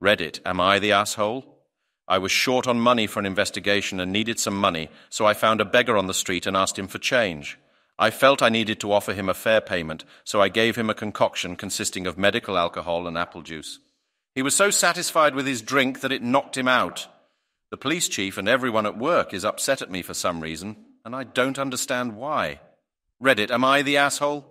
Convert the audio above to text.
Read it. am I the asshole? I was short on money for an investigation and needed some money, so I found a beggar on the street and asked him for change. I felt I needed to offer him a fair payment, so I gave him a concoction consisting of medical alcohol and apple juice. He was so satisfied with his drink that it knocked him out. The police chief and everyone at work is upset at me for some reason, and I don't understand why. Reddit, am I the asshole?